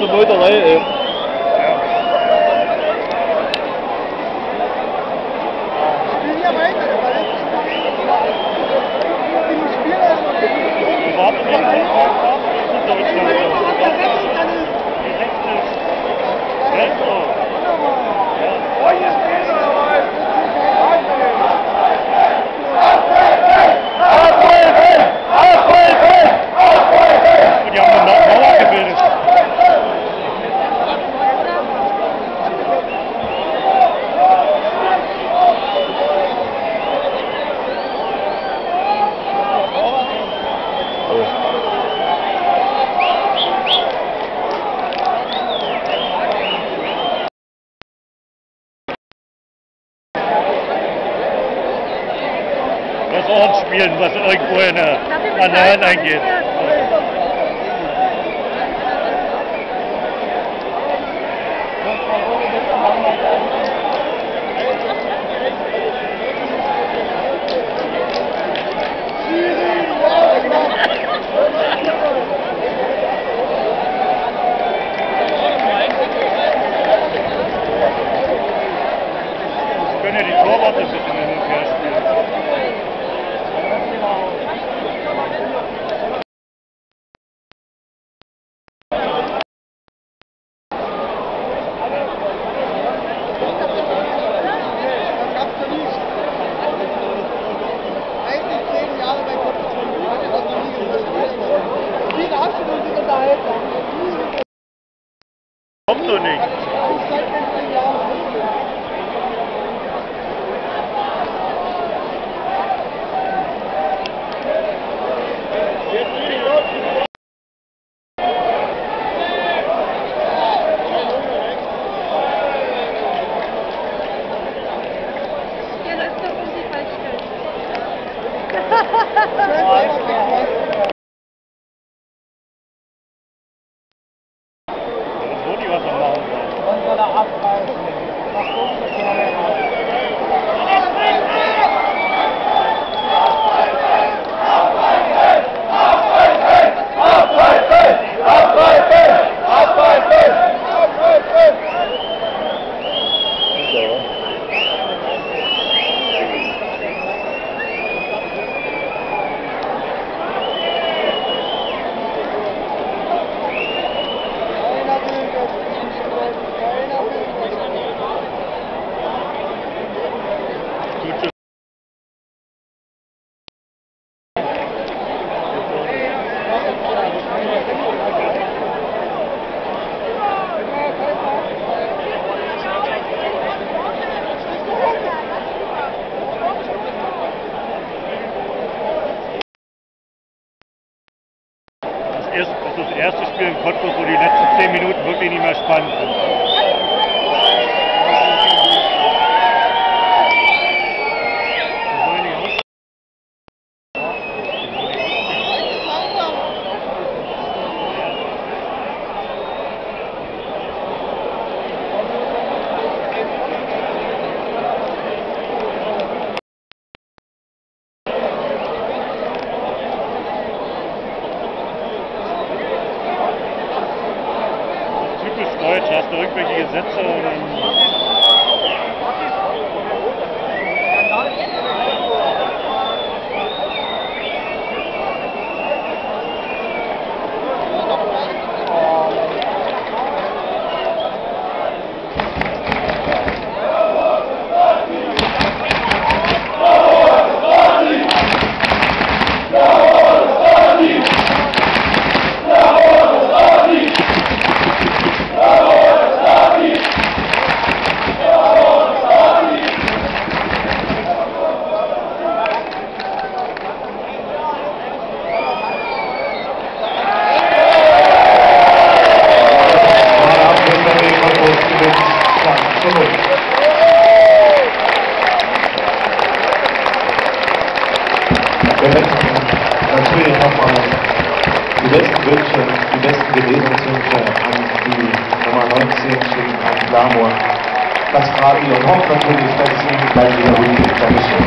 de noite ali, eu. Vamos, vamos. Horn spielen, was irgendwo in der an der Hand eingeht. Das können ja die Torwarte bisschen hin und her spielen. Kommt doch nicht. fun. Genesungswünsche an die Nummer 19 schicken, an Glamour, das Fabi und hoffen natürlich, dass es Ihnen wieder gut geht. Dankeschön.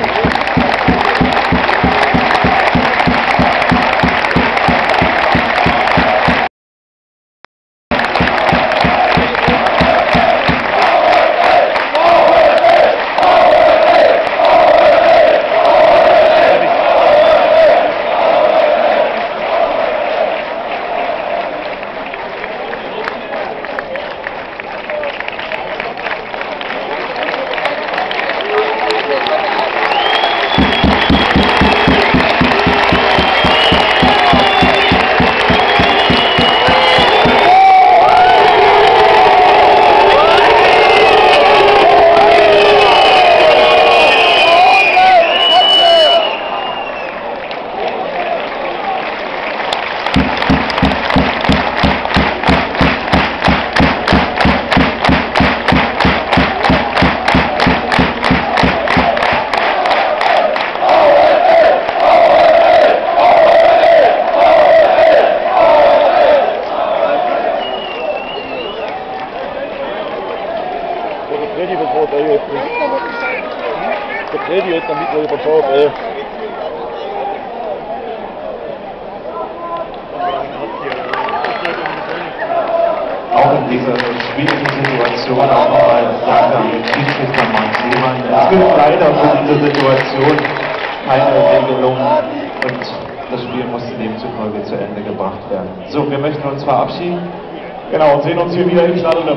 Der Freddy jetzt dann mittlerweile von VfL. Auch in dieser schwierigen Situation auch nochmal Danke an den Schiedsrichter Mark Seemann. Es gibt leider für diese Situation keine Regelung und das Spiel musste demzufolge zu Ende gebracht werden. So, wir möchten uns verabschieden. Genau, und sehen uns hier wieder im Stadion der